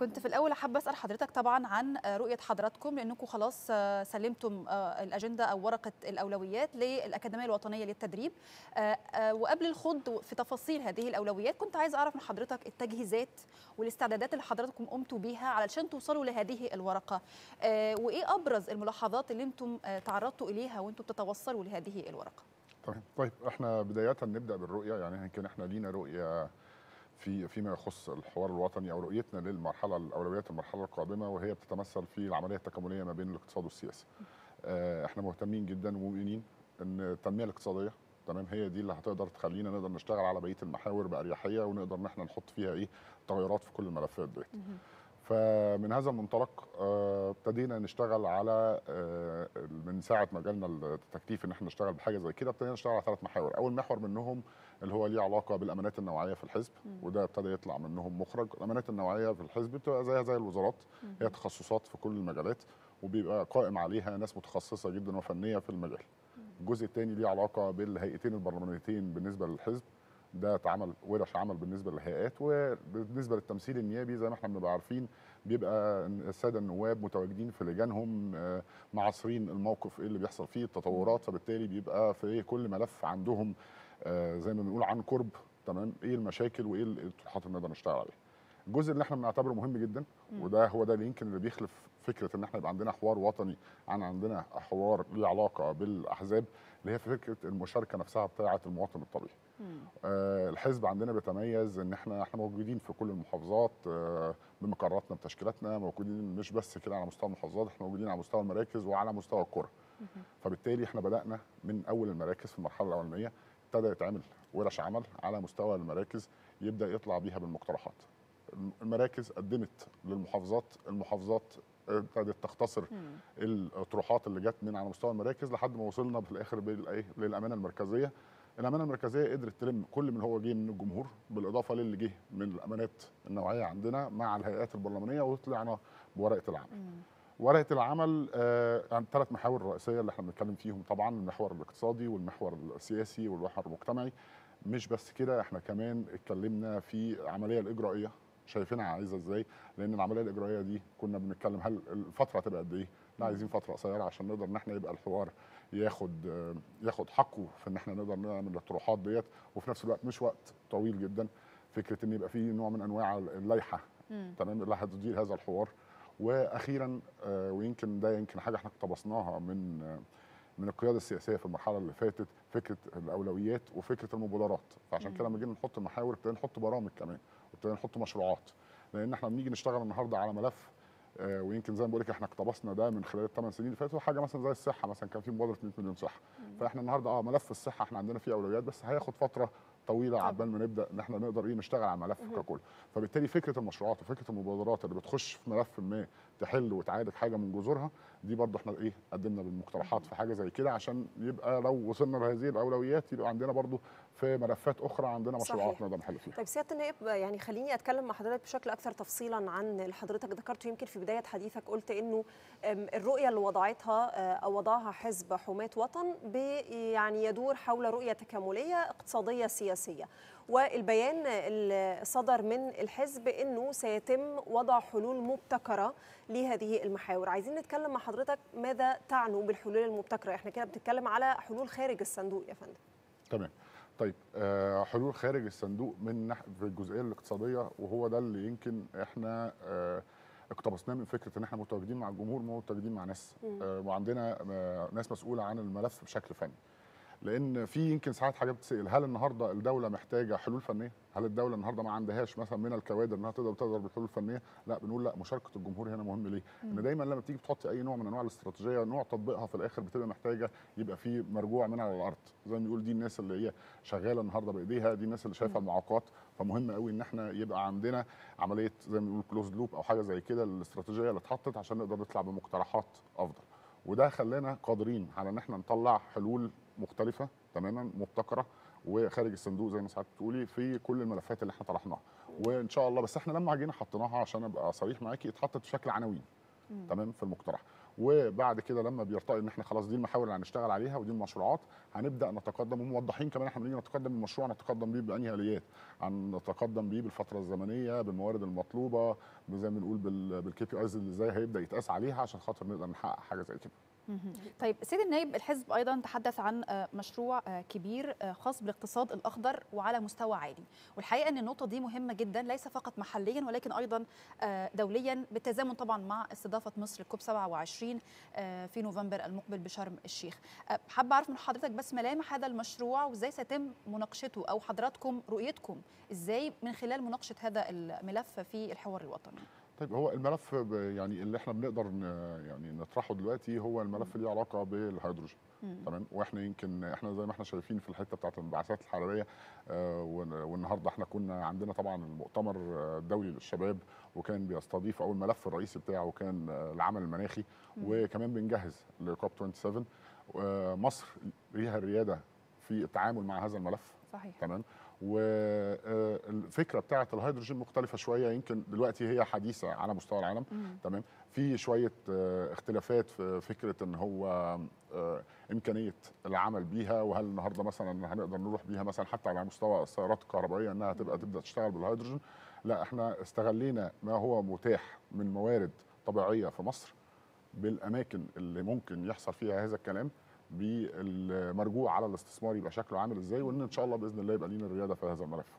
كنت في الأول حابة أسأل حضرتك طبعا عن رؤية حضراتكم لأنكم خلاص سلمتم الأجندة أو ورقة الأولويات للأكاديمية الوطنية للتدريب. وقبل الخوض في تفاصيل هذه الأولويات كنت عايز أعرف من حضرتك التجهيزات والاستعدادات اللي حضراتكم قمتوا بيها علشان توصلوا لهذه الورقة. وإيه أبرز الملاحظات اللي أنتم تعرضتوا إليها وأنتم بتتوصلوا لهذه الورقة؟ تمام طيب إحنا بداية نبدأ بالرؤية يعني يمكن إحنا لينا رؤية في فيما يخص الحوار الوطني أو رؤيتنا للمرحلة الاولويات المرحلة القادمة وهي بتتمثل في العملية التكاملية ما بين الاقتصاد والسياسة. آه إحنا مهتمين جدا ومؤمنين إن التنمية الاقتصادية تمام هي دي اللي هتقدر تخلينا نقدر نشتغل على بقية المحاور بأريحية ونقدر إن إحنا نحط فيها إيه تغيرات في كل الملفات ديت. فمن هذا المنطلق ابتدينا نشتغل على من ساعة ما جالنا التكليف إن إحنا نشتغل بحاجة زي كده ابتدينا نشتغل على ثلاث محاور، أول محور منهم اللي هو ليه علاقة بالأمانات النوعية في الحزب وده ابتدى يطلع منهم مخرج، الأمانات النوعية في الحزب بتبقى زيها زي الوزارات هي تخصصات في كل المجالات وبيبقى قائم عليها ناس متخصصة جدا وفنية في المجال. الجزء الثاني ليه علاقة بالهيئتين البرلمانيتين بالنسبة للحزب ده اتعمل ورش عمل بالنسبة للهيئات وبالنسبة للتمثيل النيابي زي ما إحنا بنبقى عارفين بيبقى السادة النواب متواجدين في لجانهم معاصرين الموقف إيه اللي بيحصل فيه التطورات فبالتالي بيبقى في كل ملف عندهم زي ما بنقول عن قرب تمام إيه المشاكل وإيه الطروحات اللي نقدر نشتغل عليها. الجزء اللي إحنا بنعتبره مهم جدا وده هو ده اللي يمكن اللي بيخلف فكرة إن إحنا يبقى عندنا حوار وطني عن عندنا حوار ليه علاقة بالأحزاب اللي هي فكرة المشاركة نفسها بتاعة المواطن الطبيعي. آه الحزب عندنا بيتميز إن إحنا إحنا موجودين في كل المحافظات آه بمقراتنا بتشكيلاتنا موجودين مش بس كده على مستوى المحافظات إحنا موجودين على مستوى المراكز وعلى مستوى القرى. فبالتالي إحنا بدأنا من أول المراكز في المرحلة الأولانية ابتدى يتعمل ورش عمل على مستوى المراكز يبدأ يطلع بيها بالمقترحات. المراكز قدمت للمحافظات المحافظات ابتدت تختصر الطروحات اللي جت من على مستوى المراكز لحد ما وصلنا في الآخر بالايه للأمانة المركزية. الأمانة المركزية قدرت تلم كل من هو جه من الجمهور بالإضافة للي جه من الأمانات النوعية عندنا مع الهيئات البرلمانية وطلعنا بورقة العمل. ورقة العمل آه عن ثلاث محاور رئيسية اللي إحنا بنتكلم فيهم طبعا المحور الاقتصادي والمحور السياسي والمحور المجتمعي. مش بس كده إحنا كمان اتكلمنا في العملية الإجرائية. شايفينها عايزة إزاي؟ لأن العملية الإجرائية دي كنا بنتكلم هل الفترة تبقى قد إيه؟ لا عايزين فترة قصيرة عشان نقدر إن إحنا يبقى الحوار ياخد ياخد حقه في إن إحنا نقدر نعمل الطروحات ديت. وفي نفس الوقت مش وقت طويل جدا. فكرة إن يبقى في نوع من أنواع اللائحة. تمام؟ اللي هتدير هذا الحوار. وأخيرا ويمكن ده يمكن حاجة إحنا اقتبسناها من من القيادة السياسية في المرحلة اللي فاتت فكرة الأولويات وفكرة المبادرات. فعشان كده لما جينا نحط محاور ابتدينا نحط برامج كمان. وابتدينا نحط مشروعات. لأن إحنا بنيجي نشتغل النهارده على ملف آه ويمكن زي ما بقول لك إحنا اقتبسنا ده من خلال الثمان سنين اللي فاتوا حاجة مثلا زي الصحة مثلا كان في مبادرة 100 مليون صحة. فإحنا النهارده آه ملف الصحة إحنا عندنا فيه أولويات بس هياخد فترة طويلة عبال ما نبدأ إن إحنا نقدر إيه نشتغل على الملف ككل. فبالتالي فكرة المشروعات وفكرة المبادرات اللي بتخش في ملف ما تحل وتعالج حاجة من جذورها دي برضه إحنا إيه قدمنا بالمقترحات في حاجة زي كده عشان يبقى لو وصلنا لهذه الأولويات يبقى عندنا برضه في ملفات أخرى عندنا مشروعات نقدر نحل فيها. طيب سيادة النائب يعني خليني أتكلم مع حضرتك بشكل أكثر تفصيلا عن اللي حضرتك ذكرته. يمكن في بداية حديثك قلت إنه الرؤية اللي وضعتها أو وضعها حزب حماه وطن يعني يدور حول رؤية تكاملية اقتصادية سياسية. والبيان اللي صدر من الحزب إنه سيتم وضع حلول مبتكرة لهذه المحاور. عايزين نتكلم مع حضرتك ماذا تعنوا بالحلول المبتكرة. إحنا كده بنتكلم على حلول خارج الصندوق يا فندم. تمام. طيب آه حلول خارج الصندوق من في الجزئية الاقتصادية وهو ده اللي يمكن إحنا آه اقتبسناه من فكرة إن إحنا متواجدين مع الجمهور متواجدين مع ناس. آه وعندنا آه ناس مسؤولة عن الملف بشكل فني. لأن في يمكن ساعات حاجات بتسأل هل النهارده الدولة محتاجة حلول فنية؟ هل الدولة النهارده ما عندهاش مثلا من الكوادر إنها تقدر تقدر بالحلول الفنية؟ لا بنقول لا مشاركة الجمهور هنا مهم ليه؟ إن دايما لما بتيجي بتحطي أي نوع من أنواع الاستراتيجية نوع تطبيقها في الآخر بتبقى محتاجة يبقى في مرجوع من على الأرض زي ما بيقول دي الناس اللي هي شغالة النهارده بإيديها دي الناس اللي شايفة المعوقات فمهم قوي إن إحنا يبقى عندنا عملية زي ما بنقول كلوز لوب أو حاجة زي كده الاستراتيجية اللي اتحطت عشان نقدر نطلع بمقترحات أفضل وده خلانا قادرين على إن إحنا نطلع حلول مختلفة تماما مبتكرة وخارج الصندوق زي ما ساعات بتقولي في كل الملفات اللي إحنا طرحناها. وإن شاء الله بس إحنا لما جينا حطيناها عشان ابقى صريح معاكي اتحطت في شكل عناوين تمام؟ في المقترح. وبعد كده لما بيرتقي إن إحنا خلاص دي المحاور اللي هنشتغل عليها ودي المشروعات هنبدأ نتقدم. وموضحين كمان إحنا بنيجي نتقدم بالمشروع نتقدم بيه بأنهي آليات؟ عن نتقدم بيه بالفترة الزمنية بالموارد المطلوبة زي ما بنقول بال KPIs اللي إزاي هيبدأ يتقاس عليها عشان خاطر نقدر نحقق حاجة زي كده. طيب سيد النائب الحزب أيضا تحدث عن آه، مشروع آه، كبير آه، خاص بالاقتصاد الأخضر وعلى مستوى عالي. والحقيقة إن النقطة دي مهمة جدا ليس فقط محليا ولكن أيضا دوليا بالتزامن طبعا مع استضافة مصر ال COP 27 آه، في نوفمبر المقبل بشرم الشيخ. حابة أعرف من حضرتك بس ملامح هذا المشروع وإزاي سيتم مناقشته أو حضراتكم رؤيتكم إزاي من خلال مناقشة هذا الملف في الحوار الوطني؟ طيب هو الملف يعني اللي إحنا بنقدر يعني نطرحه دلوقتي هو الملف اللي علاقة بالهيدروجين. تمام؟ وإحنا يمكن إحنا زي ما إحنا شايفين في الحتة بتاعت الانبعاثات الحرارية آه، والنهاردة إحنا كنا عندنا طبعا المؤتمر الدولي للشباب وكان بيستضيف أو الملف الرئيسي بتاعه كان العمل المناخي. وكمان بنجهز لكوب 27 آه، مصر ليها الرياده في التعامل مع هذا الملف. صحيح. تمام؟ والفكرة بتاعه الهيدروجين مختلفة شوية يمكن دلوقتي هي حديثة على مستوى العالم. مم. تمام؟ في شوية آه، اختلافات في فكرة إن هو آه، إمكانية العمل بيها وهل النهارده مثلا هنقدر نروح بيها مثلا حتى على مستوى السيارات الكهربائيه إنها تبقى تبدأ تشتغل بالهيدروجين؟ لا إحنا استغلينا ما هو متاح من موارد طبيعية في مصر بالأماكن اللي ممكن يحصل فيها هذا الكلام. بالمرجوع على الاستثمار يبقى شكله عامل إزاي وإن إن شاء الله بإذن الله يبقى لينا الرياده في هذا الملف.